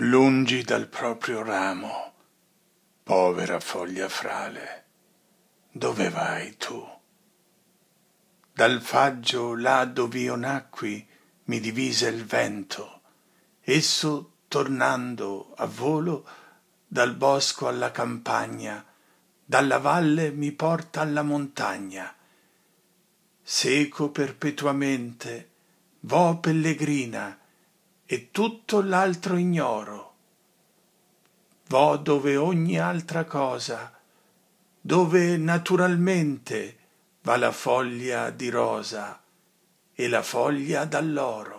lungi dal proprio ramo, povera foglia frale, dove vai tu? Dal faggio là dov'io nacqui mi divise il vento, esso tornando a volo dal bosco alla campagna, dalla valle mi porta alla montagna. Seco perpetuamente, vo pellegrina, e tutto l'altro ignoro. Vo dove ogni altra cosa, dove naturalmente va la foglia di rosa e la foglia d'alloro.